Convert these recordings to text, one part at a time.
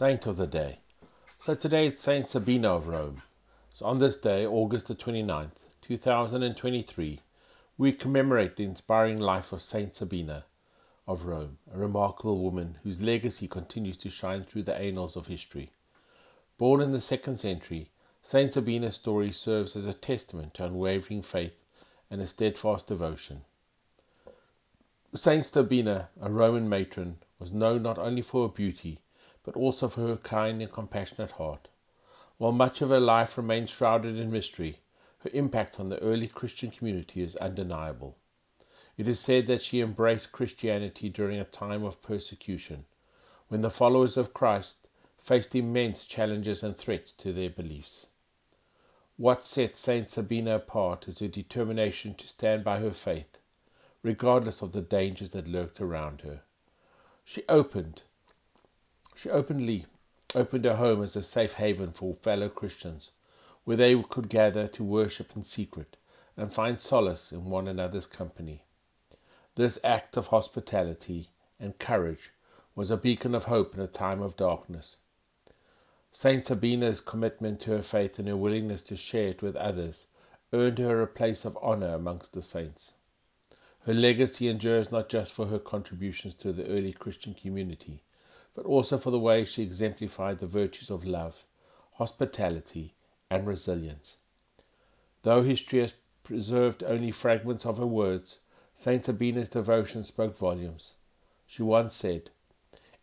Saint of the Day. So today it's Saint Sabina of Rome. So on this day, August the 29th, 2023, we commemorate the inspiring life of Saint Sabina of Rome, a remarkable woman whose legacy continues to shine through the annals of history. Born in the second century, Saint Sabina's story serves as a testament to unwavering faith and a steadfast devotion. Saint Sabina, a Roman matron, was known not only for her beauty, but also for her kind and compassionate heart. While much of her life remains shrouded in mystery, her impact on the early Christian community is undeniable. It is said that she embraced Christianity during a time of persecution, when the followers of Christ faced immense challenges and threats to their beliefs. What set Saint Sabina apart is her determination to stand by her faith, regardless of the dangers that lurked around her. She opened she openly opened her home as a safe haven for fellow Christians, where they could gather to worship in secret and find solace in one another's company. This act of hospitality and courage was a beacon of hope in a time of darkness. Saint Sabina's commitment to her faith and her willingness to share it with others earned her a place of honor amongst the saints. Her legacy endures not just for her contributions to the early Christian community, but also for the way she exemplified the virtues of love, hospitality, and resilience. Though history has preserved only fragments of her words, Saint Sabina's devotion spoke volumes. She once said,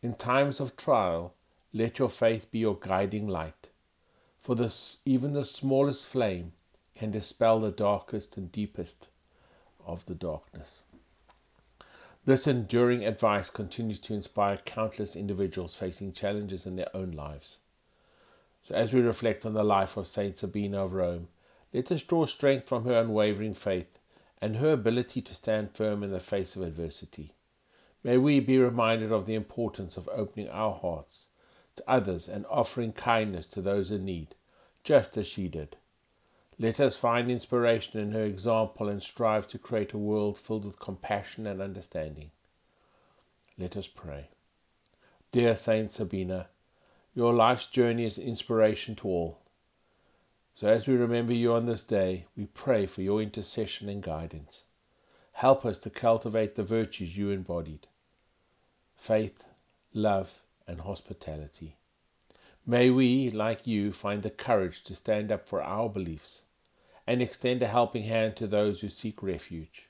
In times of trial, let your faith be your guiding light, for this, even the smallest flame can dispel the darkest and deepest of the darkness. This enduring advice continues to inspire countless individuals facing challenges in their own lives. So, as we reflect on the life of Saint Sabina of Rome, let us draw strength from her unwavering faith and her ability to stand firm in the face of adversity. May we be reminded of the importance of opening our hearts to others and offering kindness to those in need, just as she did. Let us find inspiration in her example and strive to create a world filled with compassion and understanding. Let us pray. Dear Saint Sabina, your life's journey is inspiration to all. So as we remember you on this day, we pray for your intercession and guidance. Help us to cultivate the virtues you embodied faith, love, and hospitality. May we, like you, find the courage to stand up for our beliefs and extend a helping hand to those who seek refuge.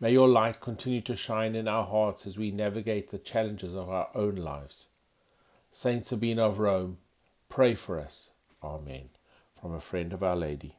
May your light continue to shine in our hearts as we navigate the challenges of our own lives. Saint Sabina of Rome, pray for us. Amen. From a friend of Our Lady.